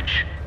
damage.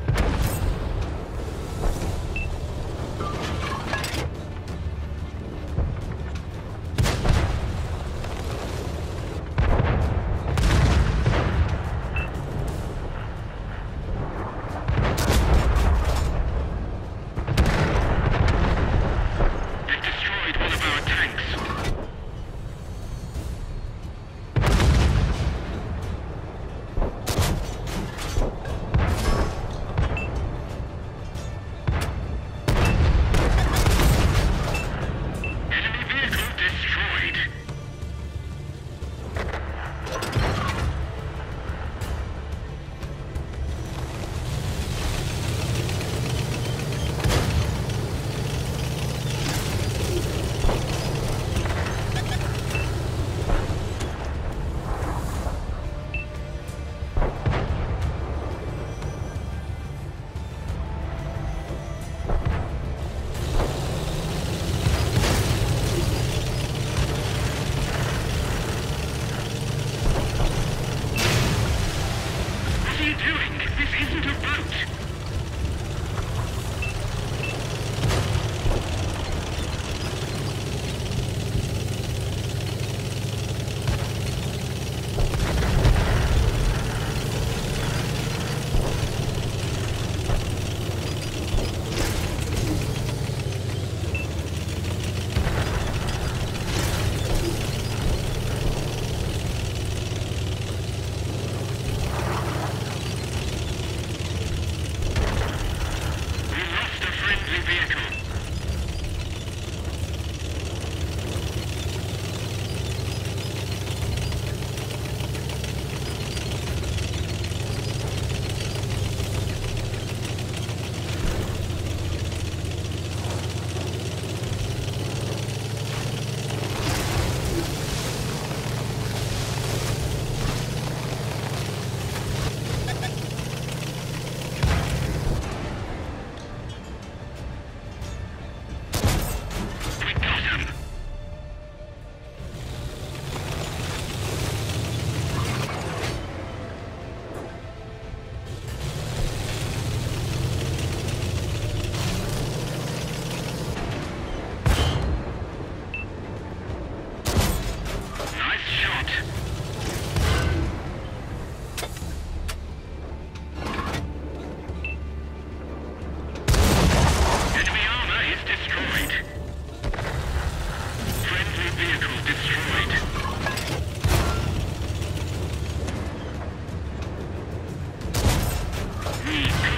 We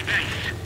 enemy base.